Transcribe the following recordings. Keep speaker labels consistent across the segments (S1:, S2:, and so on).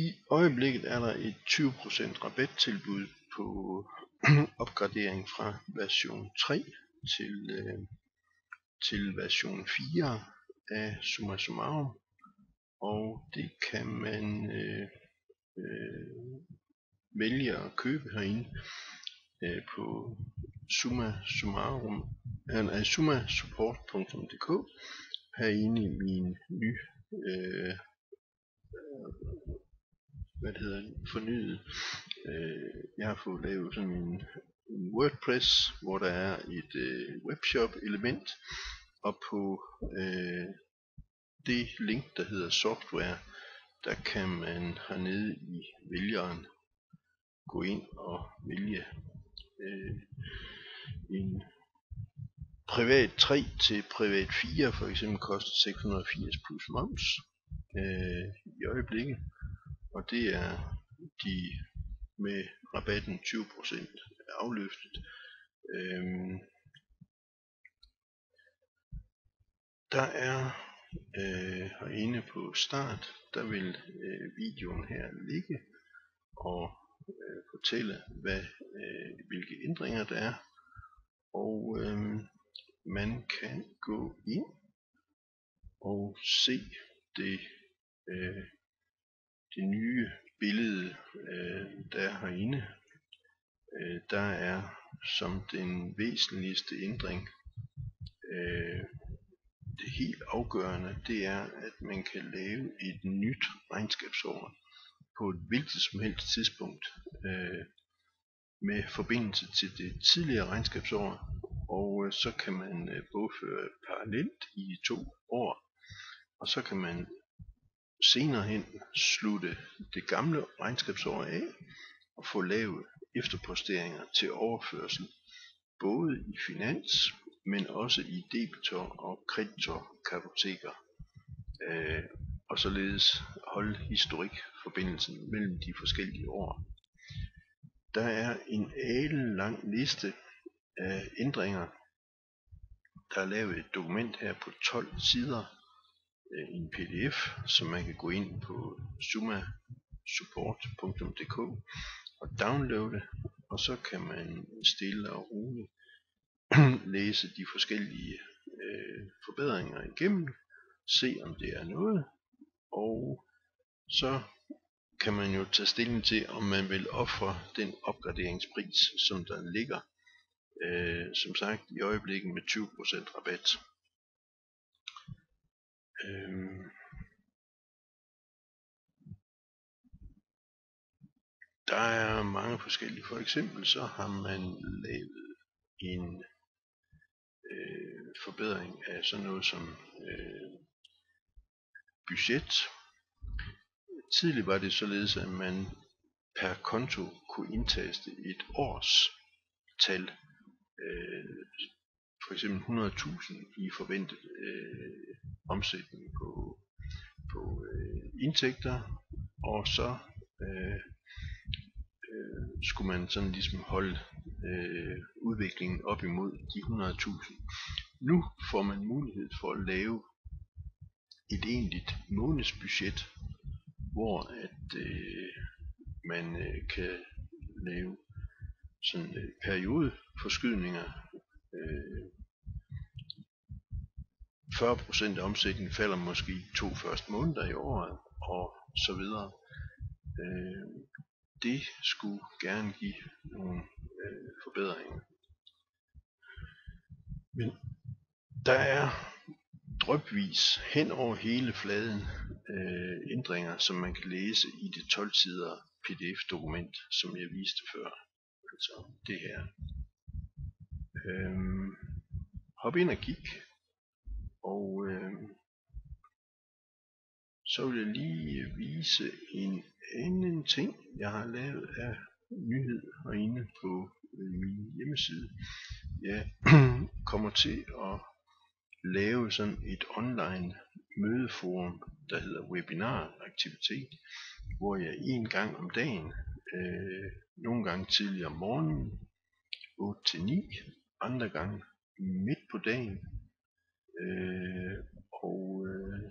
S1: I øjeblikket er der et 20% rabattilbud på opgradering fra version 3 til, øh, til version 4 af Summa Summarum. Og det kan man øh, øh, vælge at købe herinde øh, på Summa Summarum, øh, summasupport.dk herinde i min ny øh, hvad det hedder, fornyet. Øh, jeg har fået lavet sådan en, en WordPress, hvor der er et øh, webshop element, og på øh, det link, der hedder software, der kan man hernede i vælgeren gå ind og vælge øh, en privat 3 til privat 4 for eksempel koster 680 plus moms øh, i øjeblikket og det er de med rabatten 20% afløftet. Øhm, der er øh, herinde på start, der vil øh, videoen her ligge og øh, fortælle, hvad, øh, hvilke ændringer der er. Og øh, man kan gå ind og se det øh, det nye billede, øh, der er herinde, øh, der er som den væsentligste ændring, øh, det helt afgørende, det er, at man kan lave et nyt regnskabsår på et hvilket som helst tidspunkt øh, med forbindelse til det tidligere regnskabsår, og øh, så kan man øh, bogføre parallelt i to år, og så kan man senere hen slutte det gamle regnskabsår af og få lavet efterposteringer til overførsel både i finans, men også i debitor og kreditorkartoteker øh, og således holde historik forbindelsen mellem de forskellige år. Der er en alen lang liste af ændringer. Der er lavet et dokument her på 12 sider, Øh, en pdf, som man kan gå ind på sumasupport.dk og downloade, og så kan man stille og roligt læse de forskellige øh, forbedringer igennem, se om det er noget, og så kan man jo tage stilling til, om man vil ofre den opgraderingspris, som der ligger, øh, som sagt i øjeblikket med 20% rabat. Øhm, der er mange forskellige. For eksempel så har man lavet en øh, forbedring af sådan noget som øh, budget. Tidligere var det således, at man per konto kunne indtaste et års tal. Øh, for eksempel 100.000 i forventet øh, omsætning på, på øh, indtægter, og så øh, øh, skulle man sådan ligesom holde øh, udviklingen op imod de 100.000. Nu får man mulighed for at lave et egentligt månedsbudget, hvor at øh, man øh, kan lave sådan øh, periodeforskydninger øh, 40% af omsætningen falder måske i to første måneder i året, og så videre. Øh, det skulle gerne give nogle øh, forbedringer. Men der er drøbvis hen over hele fladen øh, ændringer, som man kan læse i det 12 sider pdf-dokument, som jeg viste før. Altså det her. Øhm, hop ind og kig og øh, så vil jeg lige vise en anden ting, jeg har lavet af nyhed herinde på øh, min hjemmeside. Jeg kommer til at lave sådan et online mødeforum, der hedder webinar aktivitet, hvor jeg en gang om dagen, øh, nogle gange tidligere om morgenen, 8-9, andre gange midt på dagen, Øh, og øh,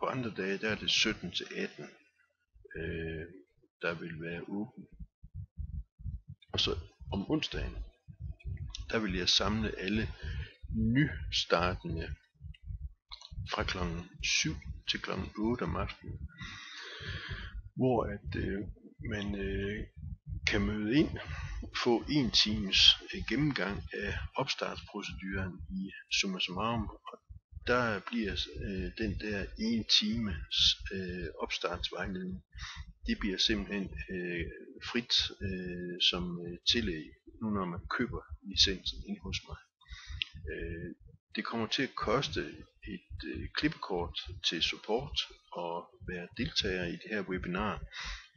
S1: på andre dage der er det 17 til 18, øh, der vil være åben. Og så om onsdagen, der vil jeg samle alle nystartende fra kl. 7 til kl. 8 om aftenen, hvor at øh, man øh, kan møde ind, få en times øh, gennemgang af opstartsproceduren i summa summarum, og der bliver øh, den der en times øh, opstartsvejledning, det bliver simpelthen øh, frit øh, som øh, tillæg, nu når man køber licensen ind hos mig. Øh, det kommer til at koste et øh, klippekort til support og være deltager i det her webinar.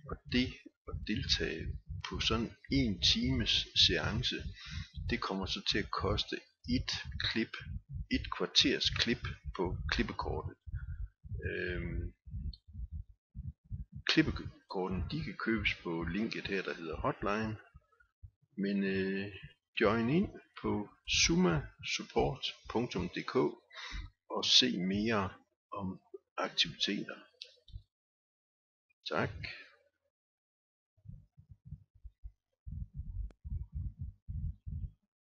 S1: Og det at deltage på sådan en times seance, det kommer så til at koste et klip, et kvarters klip på klippekortet. Øhm, klippekorten, de kan købes på linket her, der hedder Hotline. Men øh, join ind på sumasupport.dk og se mere om aktiviteter. Tak.